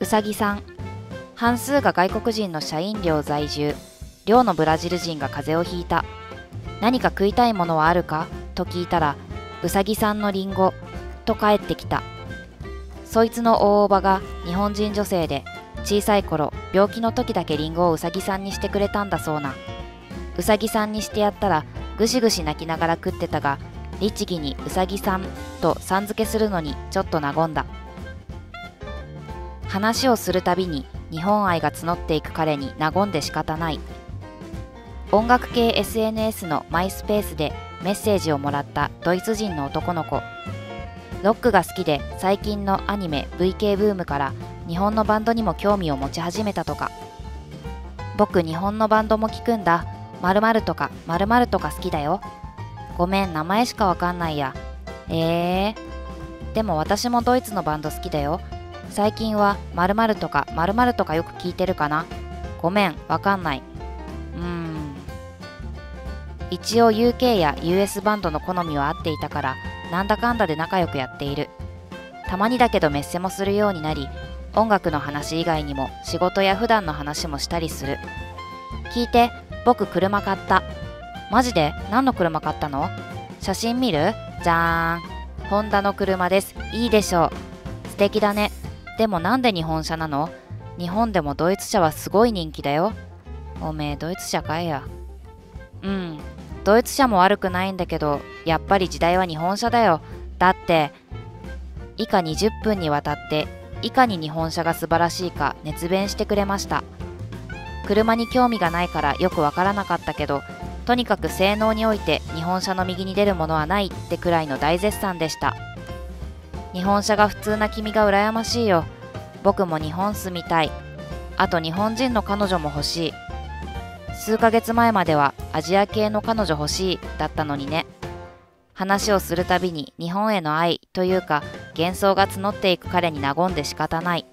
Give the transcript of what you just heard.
うさぎさん。半数が外国人の社員寮在住。寮のブラジル人が風邪をひいた。何か食いたいものはあるか？と聞いたらうさぎさんのりんごと帰ってきた。そいつの大おばが日本人女性で小さい頃病気の時だけりんごをうさぎさんにしてくれたんだそうな。うさぎさんにしてやったらぐしぐし泣きながら食ってたが律儀にうさぎさんとさん付けするのにちょっと和んだ。話をするたびに日本愛が募っていく彼に和んで仕方ない。音楽系 SNS のマイスペースでメッセージをもらったドイツ人の男の子。ロックが好きで最近のアニメ VK ブームから日本のバンドにも興味を持ち始めたとか。僕日本のバンドも聞くんだ。〇〇とか〇〇とか好きだよ。ごめん名前しかわかんないや。えー、でも私もドイツのバンド好きだよ。最近は〇〇とか〇〇とかよく聞いてるかな？ごめんわかんない。うーん。一応 UK や US バンドの好みは合っていたからなんだかんだで仲良くやっている。たまにだけどメッセもするようになり音楽の話以外にも仕事や普段の話もしたりする。聞いて僕車買った。マジで？何の車買ったの？写真見る？じゃーん。ホンダの車です。いいでしょう。素敵だね。でもなんで日本車なの？日本でもドイツ車はすごい人気だよ。おめえドイツ車買えや。うん。ドイツ車も悪くないんだけどやっぱり時代は日本車だよ。だって以下20分にわたっていかに日本車が素晴らしいか熱弁してくれました。車に興味がないからよくわからなかったけどとにかく性能において日本車の右に出るものはないってくらいの大絶賛でした。日本車が普通な君が羨ましいよ。僕も日本住みたい。あと日本人の彼女も欲しい。数ヶ月前まではアジア系の彼女欲しいだったのにね。話をするたびに日本への愛というか幻想が募っていく彼に和んで仕方ない。